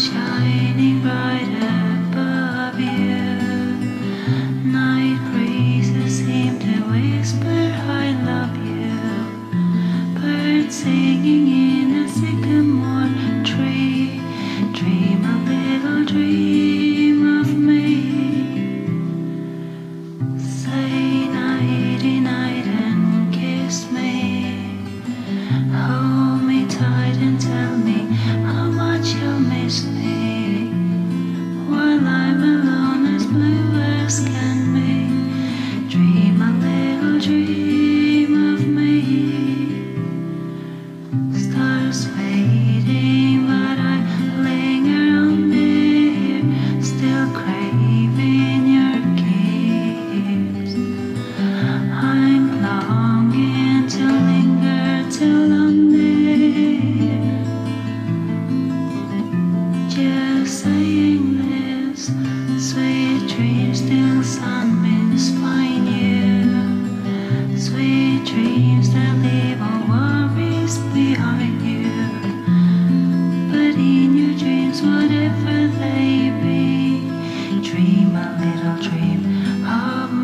Shining bright saying this Sweet dreams till sun means find you. Sweet dreams that leave all worries behind you. But in your dreams whatever they be Dream a little dream of